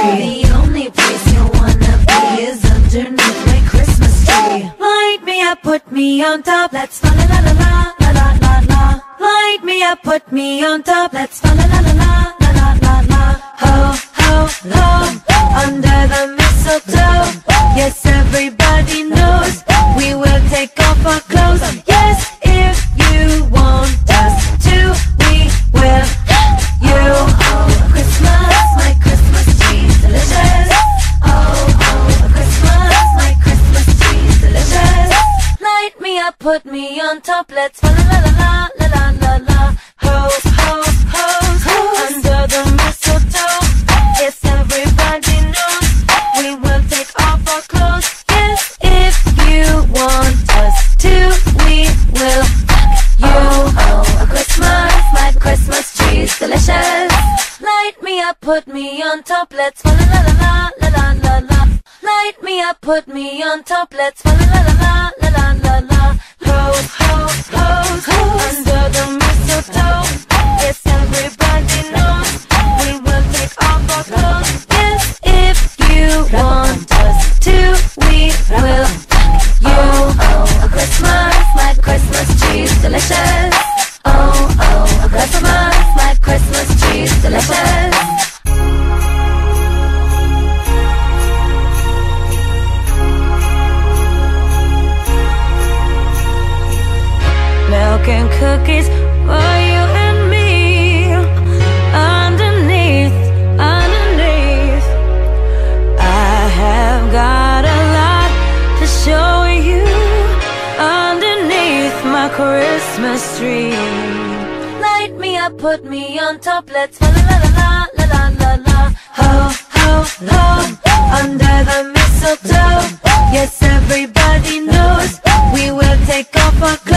The only place you wanna be is underneath my Christmas tree. Light me up, put me on top. Let's la la la la la la la la. Light me up, put me on top. Let's la la la la la la la la. Ho ho ho, under the mistletoe. Yes, everybody knows we will take off our clothes. Put me on top. Let's la la la la la la la la. Ho ho ho, under the mistletoe. Yes, everybody knows we will take off our clothes. Yes, if you want us to, we will. You oh, a Christmas, my Christmas tree's delicious. Light me up, put me on top. Let's la la la la la la la la. Light me up, put me on top. Let's la la la la la la la. Ho ho ho, and cookies for you and me. Underneath, underneath, I have got a lot to show you. Underneath my Christmas tree. Light me up, put me on top. Let's la la la la la la la la. Ho ho ho, under the mistletoe. Yes, everybody knows we will take off our